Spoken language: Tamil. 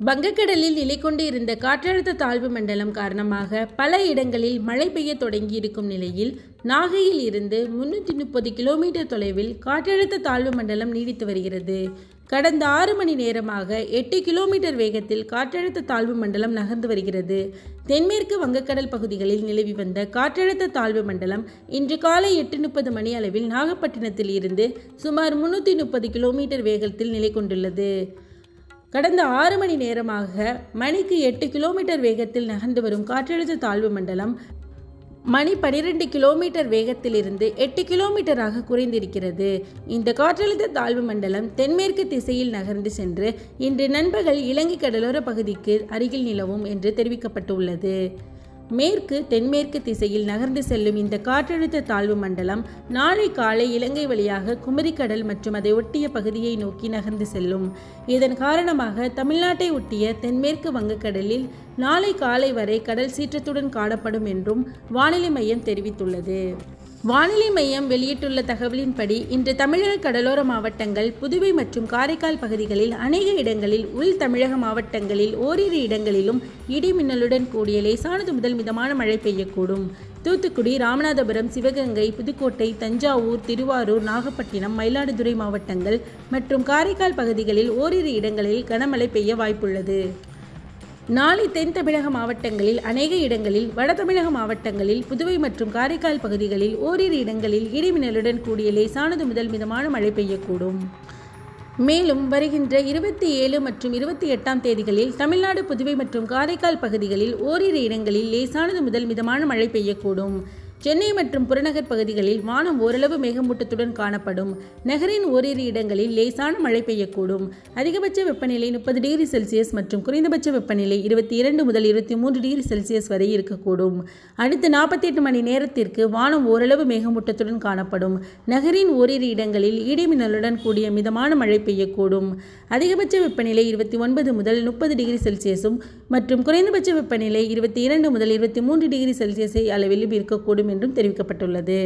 வங்கக்கடலில் நிலை கொண்டு இருந்த காற்றழுத்த தாழ்வு மண்டலம் காரணமாக பல இடங்களில் மழை பெய்ய தொடங்கியிருக்கும் நிலையில் நாகையில் இருந்து முன்னூற்றி முப்பது கிலோமீட்டர் தொலைவில் காற்றழுத்த தாழ்வு மண்டலம் நீடித்து வருகிறது. கடந்த ஆறு மணி நேரமாக எட்டு கிலோமீட்டர் வேகத்தில் காற்றழுத்த தாழ்வு மண்டலம் நகர்ந்து வருகிறது. தென்மேற்கு வங்கக்கடல் பகுதிகளில் நிலவி வந்த காற்றழுத்த தாழ்வு மண்டலம் இன்று காலை எட்டு முப்பது மணி அளவில் நாகப்பட்டினத்தில் இருந்து சுமார் முன்னூற்றி முப்பது கிலோமீட்டர் வேகத்தில் நிலை கொண்டுள்ளது கடந்த ஆறு மணி நேரமாக மணிக்கு எட்டு கிலோமீட்டர் வேகத்தில் நகர்ந்து வரும் காற்றழுத்த தாழ்வு மண்டலம் மணி பனிரெண்டு கிலோமீட்டர் வேகத்திலிருந்து எட்டு கிலோமீட்டராக குறைந்திருக்கிறது. இந்த காற்றழுத்த தாழ்வு மண்டலம் தென்மேற்கு திசையில் நகர்ந்து சென்று இன்று நண்பகல் இலங்கை கடலோர பகுதிக்கு அருகில் நிலவும் என்று தெரிவிக்கப்பட்டுள்ளது. மேற்கு தென்மேற்கு திசையில் நகர்ந்து செல்லும் இந்த காற்றழுத்த தாழ்வு மண்டலம் நாளை காலை இலங்கை வழியாக குமரிக்கடல் மற்றும் அதை ஒட்டிய பகுதியை நோக்கி நகர்ந்து செல்லும். இதன் காரணமாக தமிழ்நாட்டை ஒட்டிய தென்மேற்கு வங்கக்கடலில் நாளை காலை வரை கடல் சீற்றத்துடன் காணப்படும் என்றும் வானிலை மையம் தெரிவித்துள்ளது. வானிலை மையம் வெளியிட்டுள்ள தகவலின்படி இன்று தமிழக கடலோர மாவட்டங்கள் புதுவை மற்றும் காரைக்கால் பகுதிகளில் அநேக இடங்களில் உள் தமிழக மாவட்டங்களில் ஓரிரு இடங்களிலும் இடி மின்னலுடன் கூடிய லேசானது முதல் மிதமான மழை பெய்யக்கூடும். தூத்துக்குடி ராமநாதபுரம் சிவகங்கை புதுக்கோட்டை தஞ்சாவூர் திருவாரூர் நாகப்பட்டினம் மயிலாடுதுறை மாவட்டங்கள் மற்றும் காரைக்கால் பகுதிகளில் ஓரிரு இடங்களில் கனமழை பெய்ய வாய்ப்புள்ளது. நாளை தென் தமிழக மாவட்டங்களில் அநேக இடங்களில் வட தமிழக மாவட்டங்களில் புதுவை மற்றும் காரைக்கால் பகுதிகளில் ஓரிரு இடங்களில் இடிமின்னலுடன் கூடிய லேசானது முதல் மிதமான மழை பெய்யக்கூடும். மேலும் வருகின்ற இருபத்தி ஏழு மற்றும் இருபத்தி எட்டாம் தேதிகளில் தமிழ்நாடு புதுவை மற்றும் காரைக்கால் பகுதிகளில் ஓரிரு இடங்களில் லேசானது முதல் மிதமான மழை பெய்யக்கூடும். சென்னை மற்றும் புறநகர் பகுதிகளில் வானம் ஓரளவு மேகமூட்டத்துடன் காணப்படும். நகரின் ஓரிரு இடங்களில் லேசான மழை பெய்யக்கூடும். அதிகபட்ச வெப்பநிலை முப்பது டிகிரி செல்சியஸ் மற்றும் குறைந்தபட்ச வெப்பநிலை இருபத்தி இரண்டு முதல் இருபத்தி மூன்று டிகிரி செல்சியஸ் வரை இருக்கக்கூடும். அடுத்த நாற்பத்தி எட்டு மணி நேரத்திற்கு வானம் ஓரளவு மேகமூட்டத்துடன் காணப்படும். நகரின் ஓரிரு இடங்களில் இடிமின்னலுடன் கூடிய மிதமான மழை பெய்யக்கூடும். அதிகபட்ச வெப்பநிலை இருபத்தி ஒன்பது முதல் முப்பது டிகிரி செல்சியஸும் மற்றும் குறைந்தபட்ச வெப்பநிலை இருபத்தி இரண்டு முதல் இருபத்தி மூன்று டிகிரி செல்சியஸை அளவில் இருக்கக்கூடும் என்றும் தெரிவிக்கப்பட்டுள்ளது.